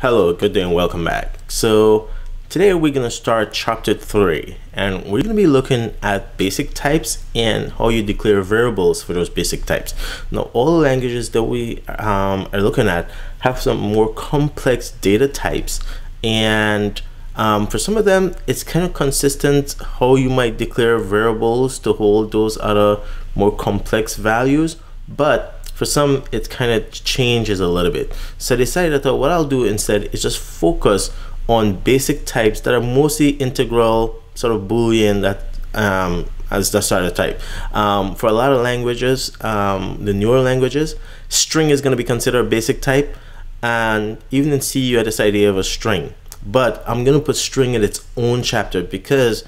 Hello, good day and welcome back. So today we're going to start chapter 3 and we're going to be looking at basic types and how you declare variables for those basic types. Now all languages that we um, are looking at have some more complex data types and um, for some of them it's kind of consistent how you might declare variables to hold those other more complex values but for some it kind of changes a little bit. So I decided that what I'll do instead is just focus on basic types that are mostly integral sort of boolean that um, as the starter type. Um, for a lot of languages um, the newer languages string is going to be considered a basic type and even in C you had this idea of a string. But I'm going to put string in its own chapter because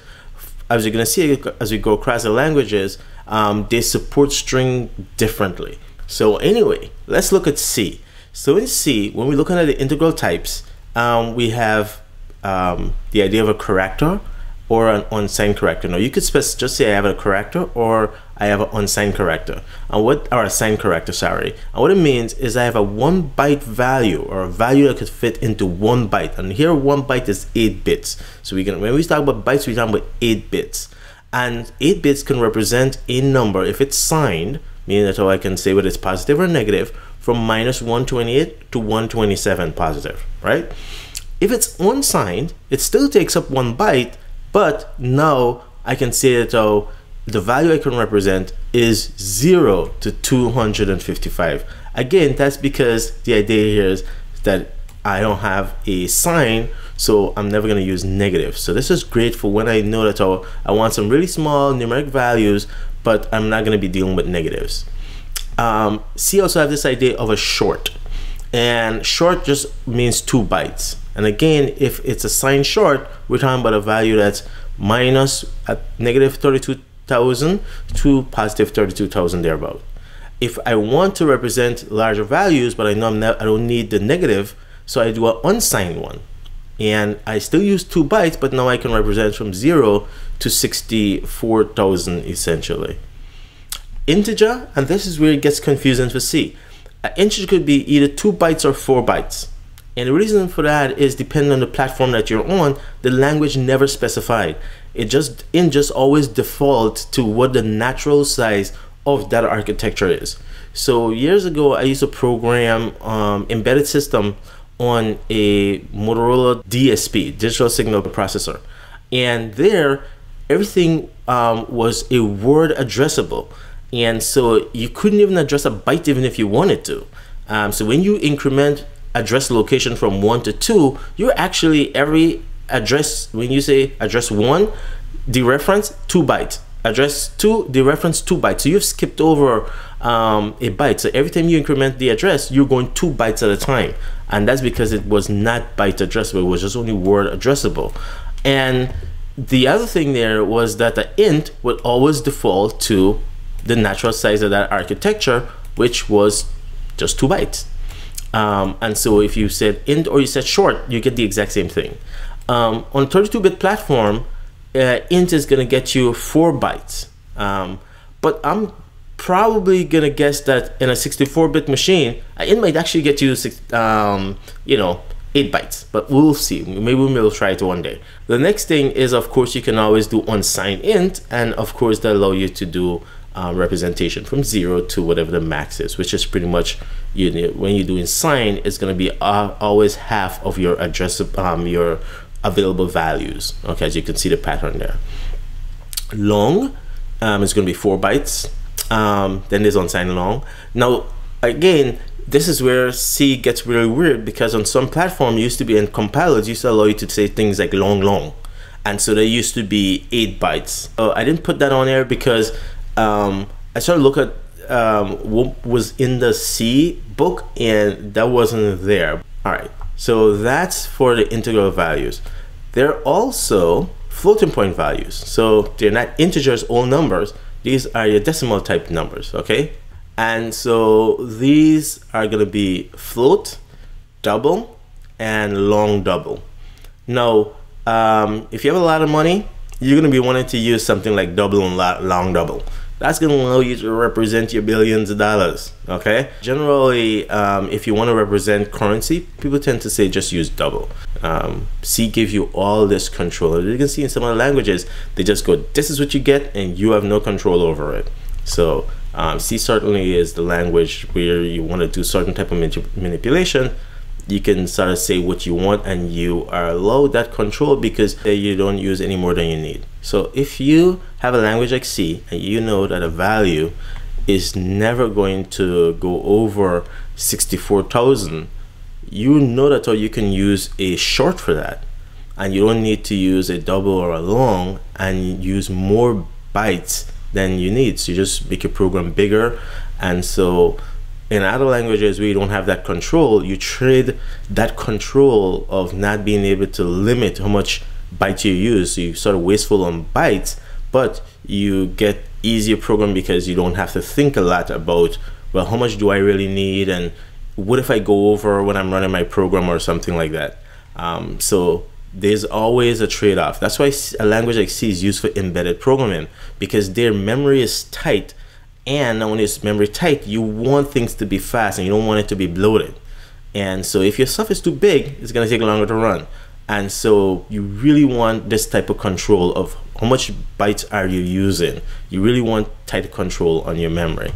as you're going to see as we go across the languages um, they support string differently so anyway, let's look at C. So in C, when we're looking at the integral types, um, we have um, the idea of a character or an unsigned character. Now you could just say I have a character or I have an unsigned character. And what or a signed character, sorry. And what it means is I have a one byte value or a value that could fit into one byte. And here one byte is eight bits. So we can when we talk about bytes, we talk about eight bits. And eight bits can represent a number if it's signed meaning that I can say whether it's positive or negative from minus 128 to 127 positive, right? If it's unsigned, it still takes up one byte, but now I can say that oh, the value I can represent is 0 to 255. Again, that's because the idea here is that I don't have a sign, so I'm never going to use negative. So this is great for when I know that oh, I want some really small numeric values, but I'm not going to be dealing with negatives. Um, C also have this idea of a short, and short just means two bytes. And again, if it's a sign short, we're talking about a value that's minus at negative 32,000 to positive 32,000 thereabout. If I want to represent larger values, but I know I'm not, I don't need the negative, so I do an unsigned one. And I still use two bytes, but now I can represent from zero to 64,000 essentially. Integer, and this is where it gets confusing for C. An integer could be either two bytes or four bytes. And the reason for that is depending on the platform that you're on, the language never specified. It just in just always default to what the natural size of that architecture is. So years ago, I used to program um, embedded system on a Motorola DSP, digital signal processor. And there, everything um, was a word addressable. And so you couldn't even address a byte even if you wanted to. Um, so when you increment address location from one to two, you're actually every address, when you say address one, dereference two bytes. Address two, dereference two bytes. So you've skipped over um, a byte. So every time you increment the address, you're going two bytes at a time. And that's because it was not byte addressable, it was just only word addressable. And the other thing there was that the int would always default to the natural size of that architecture, which was just two bytes. Um, and so if you said int or you said short, you get the exact same thing. Um, on 32-bit platform, uh, int is gonna get you four bytes. Um, but I'm probably gonna guess that in a 64-bit machine, it might actually get you, six, um, you know, 8 bytes, but we'll see. Maybe we'll try it one day. The next thing is, of course, you can always do unsigned int, and of course, that allow you to do uh, representation from 0 to whatever the max is, which is pretty much, you know, when you're doing sign, it's to be uh, always half of your address, um, your available values. Okay, as you can see the pattern there. Long um, is to be 4 bytes. Um, then there's unsigned long. Now, again, this is where C gets really weird because on some platform used to be in compilers used to allow you to say things like long long. And so there used to be eight bytes. Uh, I didn't put that on there because um, I started to look at um, what was in the C book and that wasn't there. All right so that's for the integral values. They're also floating point values. So they're not integers all numbers these are your decimal type numbers okay and so these are going to be float, double, and long double. Now, um, if you have a lot of money, you're going to be wanting to use something like double and long double. That's going to allow you to represent your billions of dollars. Okay. Generally, um, if you want to represent currency, people tend to say just use double. Um, C gives you all this control. You can see in some other languages, they just go, this is what you get, and you have no control over it. So um, C certainly is the language where you want to do certain type of manipulation you can sort of say what you want and you are allowed that control because eh, you don't use any more than you need. So if you have a language like C and you know that a value is never going to go over 64,000, you know that you can use a short for that. And you don't need to use a double or a long and use more bytes than you need. So you just make your program bigger. And so in other languages where you don't have that control, you trade that control of not being able to limit how much bytes you use. So you sort of wasteful on bytes, but you get easier program because you don't have to think a lot about, well, how much do I really need? And what if I go over when I'm running my program or something like that? Um, so there's always a trade-off. That's why a language like C is used for embedded programming because their memory is tight and when it's memory tight you want things to be fast and you don't want it to be bloated and so if your stuff is too big it's going to take longer to run and so you really want this type of control of how much bytes are you using you really want tight control on your memory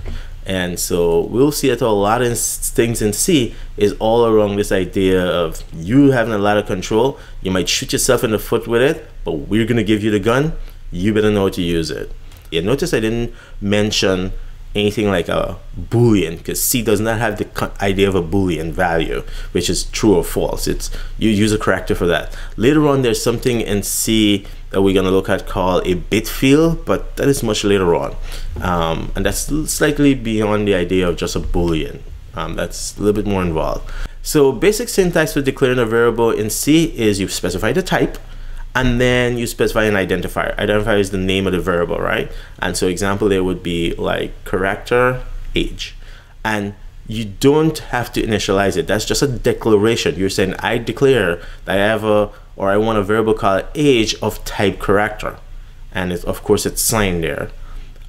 and so we'll see that a lot of things in C is all around this idea of you having a lot of control. You might shoot yourself in the foot with it, but we're going to give you the gun. You better know how to use it. Yeah, notice I didn't mention anything like a boolean because C does not have the idea of a boolean value, which is true or false. It's you use a character for that. Later on, there's something in C that we're gonna look at called a bit field, but that is much later on, um, and that's slightly beyond the idea of just a boolean. Um, that's a little bit more involved. So basic syntax for declaring a variable in C is you specify the type, and then you specify an identifier. Identifier is the name of the variable, right? And so example there would be like character age. And you don't have to initialize it. That's just a declaration. You're saying I declare that I have a or I want a variable called age of type character. And it's, of course it's signed there.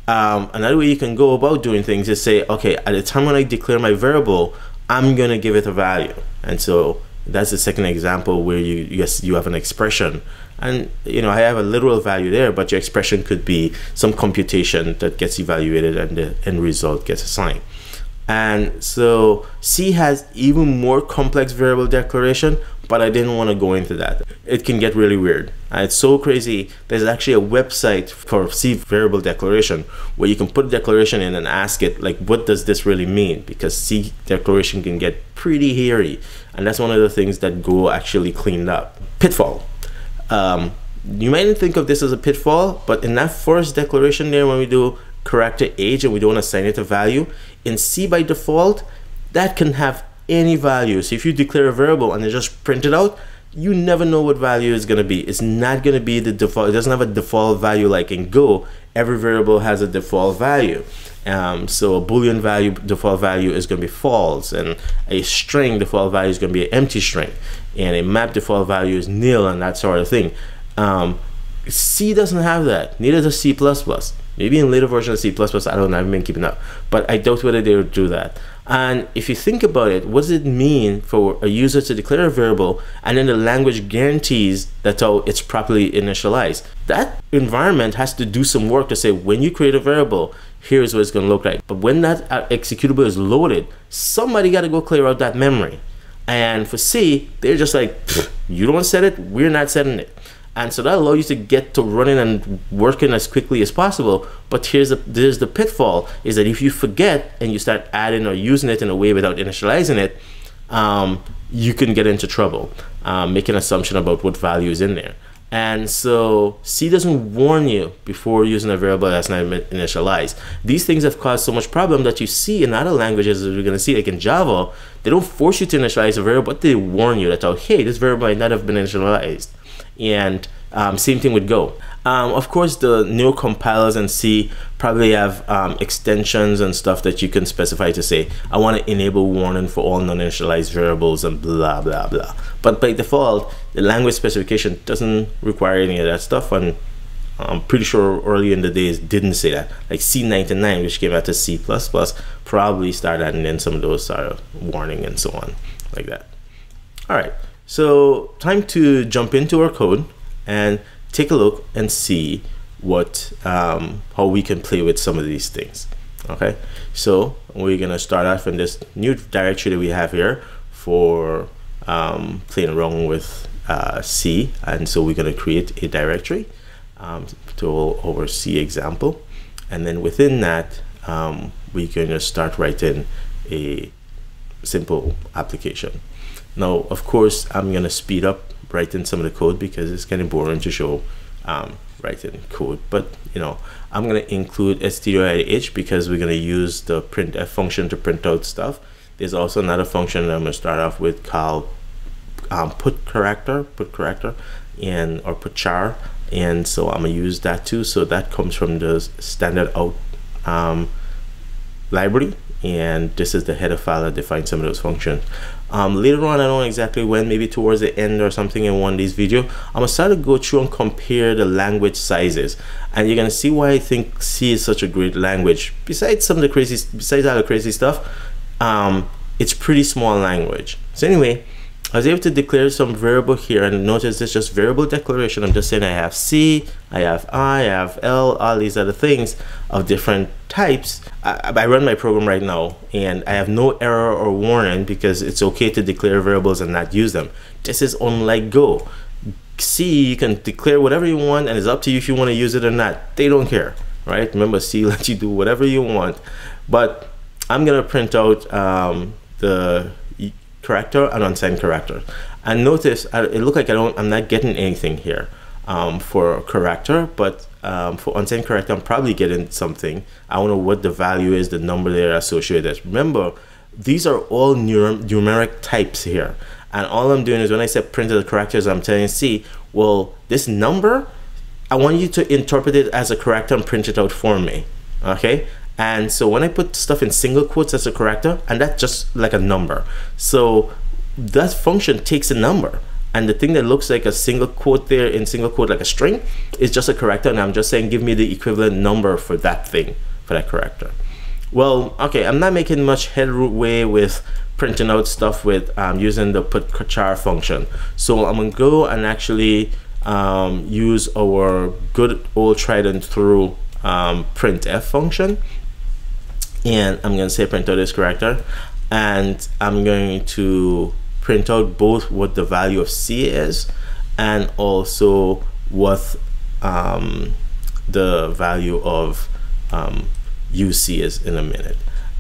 Um, another way you can go about doing things is say, okay, at the time when I declare my variable, I'm gonna give it a value. And so that's the second example where you yes you have an expression and you know i have a literal value there but your expression could be some computation that gets evaluated and the end result gets assigned. And so c has even more complex variable declaration but i didn't want to go into that. It can get really weird. It's so crazy there's actually a website for c variable declaration where you can put a declaration in and ask it like what does this really mean? Because c declaration can get pretty hairy. And that's one of the things that go actually cleaned up. Pitfall um, you might think of this as a pitfall, but in that first declaration there, when we do character age and we don't assign it a value, in C by default, that can have any value. So if you declare a variable and it just print it out, you never know what value is going to be. It's not going to be the default. It doesn't have a default value like in Go. Every variable has a default value. Um, so a boolean value default value is going to be false, and a string default value is going to be an empty string, and a map default value is nil, and that sort of thing. Um, C doesn't have that. Neither does C++. Maybe in later version of C++, I don't know. I haven't been keeping up, but I doubt whether they would do that. And if you think about it, what does it mean for a user to declare a variable and then the language guarantees that oh, it's properly initialized? That environment has to do some work to say when you create a variable, here's what it's going to look like. But when that uh, executable is loaded, somebody got to go clear out that memory. And for C, they're just like, you don't set it, we're not setting it and so that allows you to get to running and working as quickly as possible but here's the there's the pitfall is that if you forget and you start adding or using it in a way without initializing it um, you can get into trouble um, make an assumption about what value is in there and so C doesn't warn you before using a variable that's not initialized. These things have caused so much problem that you see in other languages that we're going to see, like in Java, they don't force you to initialize a variable, but they warn you that, oh, hey, this variable might not have been initialized and um, same thing with Go. Um, of course, the new compilers and C probably have um, extensions and stuff that you can specify to say, I want to enable warning for all non-initialized variables and blah, blah, blah. But by default, the language specification doesn't require any of that stuff. And I'm pretty sure early in the days didn't say that. Like C99, which came out to C++, probably started adding in some of those sort of warning and so on, like that. All right, so time to jump into our code and take a look and see what um, how we can play with some of these things. Okay, so we're gonna start off in this new directory that we have here for um, playing around with uh, C, and so we're gonna create a directory um, to over C example, and then within that um, we're gonna start writing a simple application. Now, of course, I'm gonna speed up writing some of the code because it's kind of boring to show um, writing code. But you know, I'm gonna include stdio.h because we're gonna use the printf function to print out stuff. There's also another function that I'm gonna start off with called um, put character, put character, and or put char, and so I'm gonna use that too. So that comes from the standard out um, library and this is the header file that defines some of those functions. Um, later on, I don't know exactly when, maybe towards the end or something in one of these videos, I'm gonna start to go through and compare the language sizes. And you're gonna see why I think C is such a great language. Besides some of the crazy, besides all the crazy stuff, um, it's pretty small language. So anyway, I was able to declare some variable here and notice it's just variable declaration. I'm just saying I have C, I have I, I have L, all these other things of different types. I, I, run my program right now and I have no error or warning because it's okay to declare variables and not use them. This is unlike Go. C, you can declare whatever you want and it's up to you if you want to use it or not. They don't care, right? Remember, C lets you do whatever you want. But I'm going to print out um, the character and unsigned character. And notice it look like I don't I'm not getting anything here um, for character, but um, for unsigned character I'm probably getting something. I don't know what the value is, the number they're associated. Remember, these are all numeric types here. And all I'm doing is when I say print the characters, I'm telling C, well, this number, I want you to interpret it as a character and print it out for me. Okay? And so when I put stuff in single quotes as a character, and that's just like a number. So that function takes a number. And the thing that looks like a single quote there in single quote like a string is just a character. And I'm just saying, give me the equivalent number for that thing, for that character. Well, okay, I'm not making much headway with printing out stuff with um, using the put char function. So I'm gonna go and actually um, use our good old tried and through um, printf function and I'm going to say print out this character and I'm going to print out both what the value of C is and also what um, the value of um, UC is in a minute.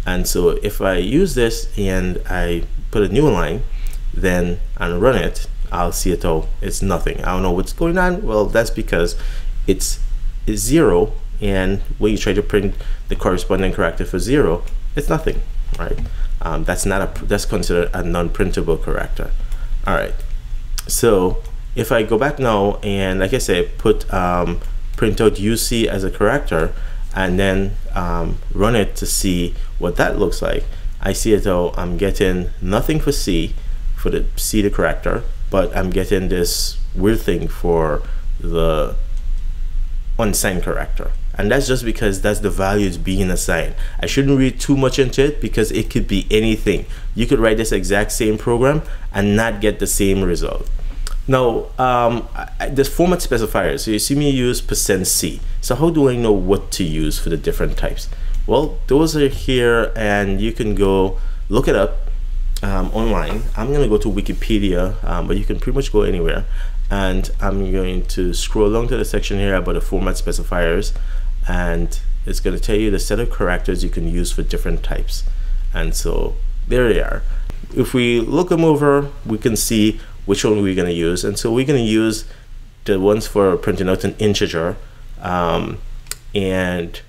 And so if I use this and I put a new line, then and run it, I'll see it all. It's nothing. I don't know what's going on. Well, that's because it's, it's zero and when you try to print the corresponding character for zero, it's nothing, right? Um, that's not a that's considered a non-printable character. All right. So if I go back now and like I said, put um, print out UC as a character and then um, run it to see what that looks like. I see it though I'm getting nothing for C for the C the character, but I'm getting this weird thing for the unsigned character and that's just because that's the value it's being assigned. I shouldn't read too much into it because it could be anything. You could write this exact same program and not get the same result. Now um, this format specifiers so you see me use percent %c. So how do i know what to use for the different types? Well those are here and you can go look it up um, online. I'm going to go to wikipedia um, but you can pretty much go anywhere. And i'm going to scroll along to the section here about the format specifiers and it's going to tell you the set of characters you can use for different types. And so there they are. If we look them over, we can see which one we're going to use. And so we're going to use the ones for printing out an integer. Um, and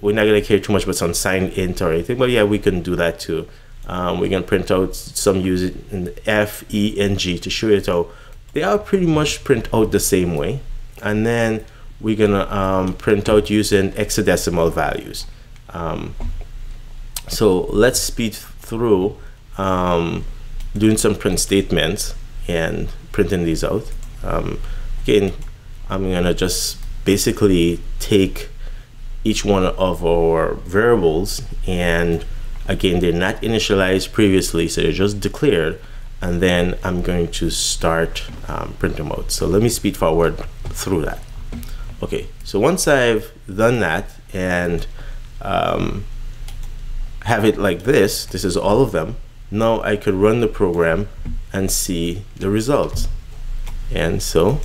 we're not going to care too much about some signed int or anything, but yeah, we can do that too. Um, we can print out some using F, E, and G to show it how they are pretty much print out the same way. And then we're gonna um, print out using hexadecimal values. Um, so let's speed through um, doing some print statements and printing these out. Um, again, I'm gonna just basically take each one of our variables and again they're not initialized previously so they're just declared and then I'm going to start um, printer mode so let me speed forward through that okay so once I've done that and um, have it like this this is all of them now I could run the program and see the results. And so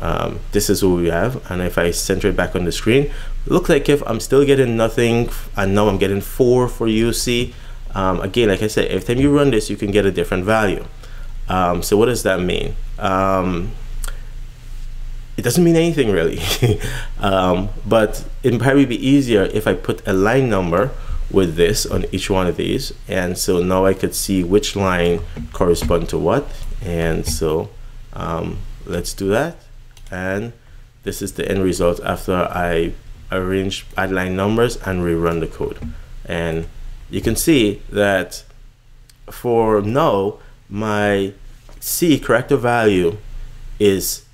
um, this is what we have and if I center it back on the screen looks like if I'm still getting nothing and now I'm getting four for UC um, again like I said every time you run this you can get a different value. Um, so what does that mean? Um, it doesn't mean anything really. Um, but it'd probably be easier if I put a line number with this on each one of these. And so now I could see which line correspond to what. And so um, let's do that. And this is the end result after I arrange add line numbers and rerun the code. And you can see that for no my C character value is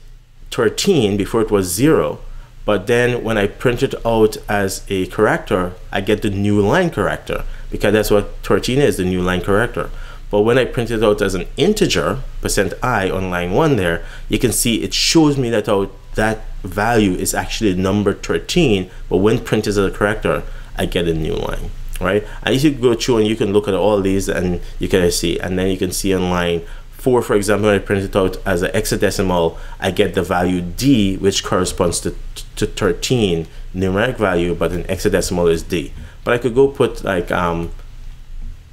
13 before it was 0 but then when I print it out as a character I get the new line character because that's what 13 is the new line character but when I print it out as an integer percent i on line 1 there you can see it shows me that out that value is actually number 13 but when printed as a character I get a new line right? And you can go through and you can look at all these and you can see and then you can see on line 4 for example I print it out as an hexadecimal I get the value D which corresponds to, to 13 numeric value but an hexadecimal is D but I could go put like um,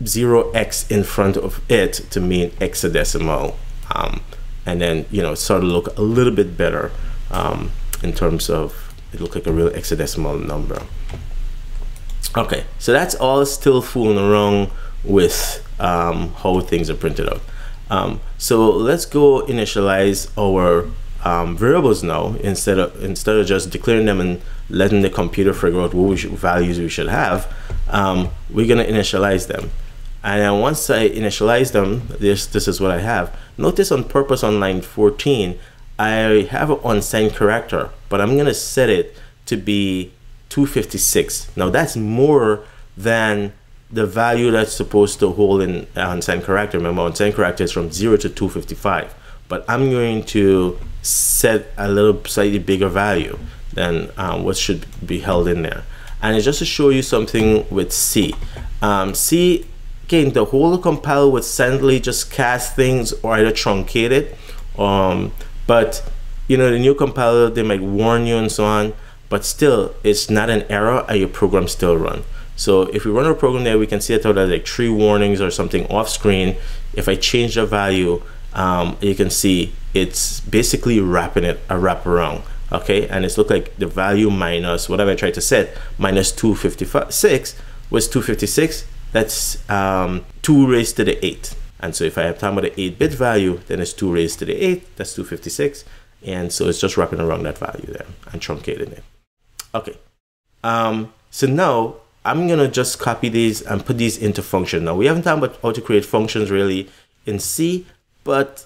0x in front of it to mean hexadecimal um, and then you know sort of look a little bit better um, in terms of it look like a real hexadecimal number. Okay, so that's all still fooling around with um, how things are printed out. Um, so let's go initialize our um, variables now instead of instead of just declaring them and letting the computer figure out what we should, values we should have. Um, we're gonna initialize them. And then once I initialize them, this this is what I have. Notice on purpose on line 14, I have an unsigned character, but I'm gonna set it to be 256. Now that's more than the value that's supposed to hold in unsigned character. Remember, unsigned character is from 0 to 255. But I'm going to set a little slightly bigger value than um, what should be held in there. And it's just to show you something with C. Um, C, again, the whole compiler would suddenly just cast things or either truncate it um, but you know, the new compiler they might warn you and so on, but still it's not an error and your program still run. So if we run our program there, we can see it out as like three warnings or something off screen. If I change the value, um, you can see it's basically wrapping it a wrap around. Okay, and it's look like the value minus whatever I tried to set minus 256 was 256. That's um, 2 raised to the 8. And so if I have time with an 8-bit value, then it's 2 raised to the 8, that's 256. And so it's just wrapping around that value there and truncating it. Okay. Um, so now I'm gonna just copy these and put these into function. Now we haven't talked about how to create functions really in C, but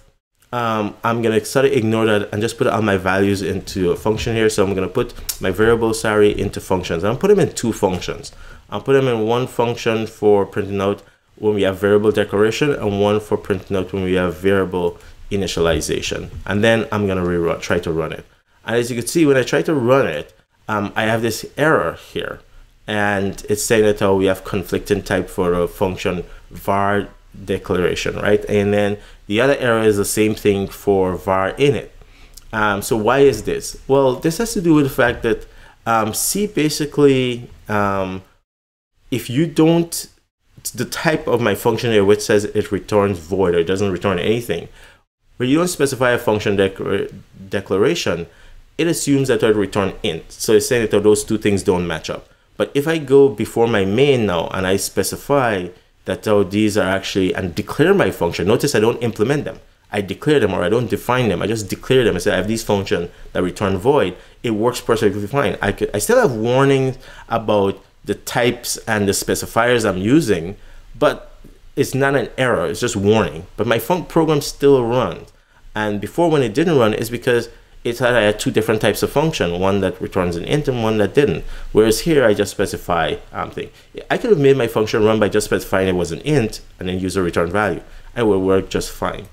um, I'm gonna sort of ignore that and just put all my values into a function here. So I'm gonna put my variable sorry into functions. I'm put them in two functions. I'll put them in one function for printing out when we have variable declaration and one for printing out when we have variable initialization. And then I'm gonna rerun, try to run it. And as you can see, when I try to run it, um, I have this error here. And it's saying that oh, we have conflicting type for a function var declaration, right? And then the other error is the same thing for var init. Um, so why is this? Well, this has to do with the fact that um, C basically, um, if you don't the type of my function here which says it returns void or it doesn't return anything. but you don't specify a function dec declaration, it assumes that it will return int. So it's saying that those two things don't match up. But if I go before my main now and I specify that oh, these are actually and declare my function, notice I don't implement them. I declare them or I don't define them. I just declare them and say I have these function that return void. It works perfectly fine. I could I still have warnings about the types and the specifiers I'm using, but it's not an error, it's just warning. But my funk program still runs. And before when it didn't run is because it's that I had two different types of function, one that returns an int and one that didn't. Whereas here, I just specify um, thing. I could have made my function run by just specifying it was an int and then use a return value. It would work just fine.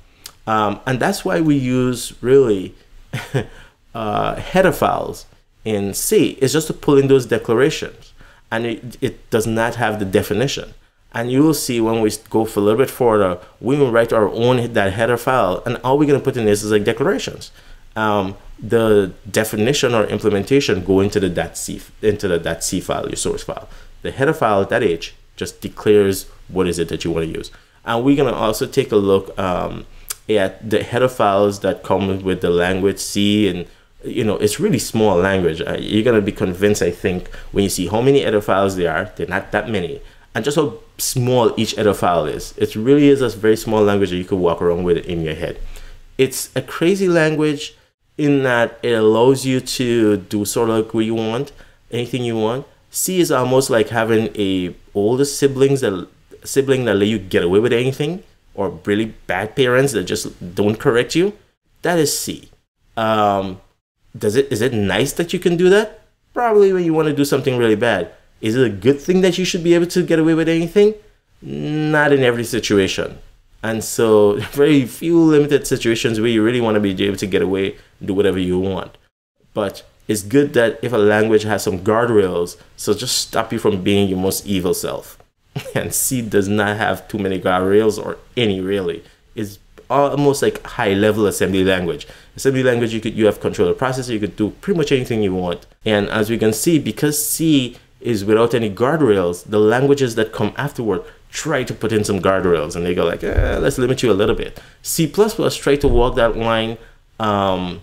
Um, and that's why we use really uh, header files in C. It's just to pull in those declarations. And it, it does not have the definition. And you will see when we go for a little bit further, we will write our own that header file, and all we're going to put in this is like declarations. Um, the definition or implementation go into the .c into the .c file, your source file. The header file .h just declares what is it that you want to use. And we're going to also take a look um, at the header files that come with the language C and you know it's really small language uh, you're going to be convinced i think when you see how many header files there are they're not that many and just how small each header file is. It really is a very small language that you could walk around with in your head. It's a crazy language in that it allows you to do sort of like what you want, anything you want. C is almost like having a older siblings that sibling that let you get away with anything, or really bad parents that just don't correct you. That is C. Um, does it is it nice that you can do that? Probably when you want to do something really bad. Is it a good thing that you should be able to get away with anything? Not in every situation. And so, very few limited situations where you really want to be able to get away do whatever you want. But it's good that if a language has some guardrails, so just stop you from being your most evil self. And C does not have too many guardrails or any really. It's almost like high level assembly language. Assembly language, you could you have control of processor, you could do pretty much anything you want. And as we can see, because C is without any guardrails, the languages that come afterward try to put in some guardrails and they go like, eh, let's limit you a little bit. C++ plus try to walk that line um,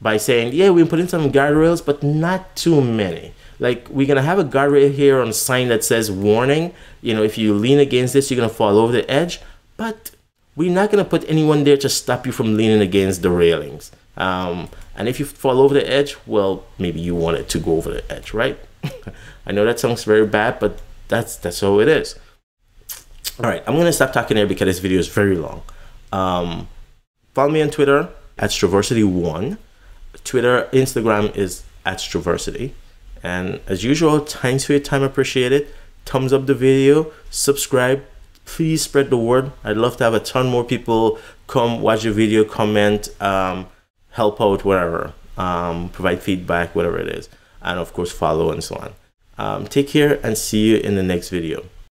by saying, yeah, we put in some guardrails, but not too many. Like we're gonna have a guardrail here on a sign that says warning. You know, if you lean against this, you're gonna fall over the edge. But we're not gonna put anyone there to stop you from leaning against the railings. Um, and if you fall over the edge, well, maybe you wanted to go over the edge, right? I know that sounds very bad, but that's that's how it is. All right, I'm gonna stop talking here because this video is very long. Um, follow me on Twitter at Striversity1. Twitter, Instagram is at Striversity. And as usual, thanks for your time, appreciate it. Thumbs up the video, subscribe, please spread the word. I'd love to have a ton more people come watch the video, comment, um, help out, whatever, um, provide feedback, whatever it is, and of course follow and so on. Um, take care and see you in the next video.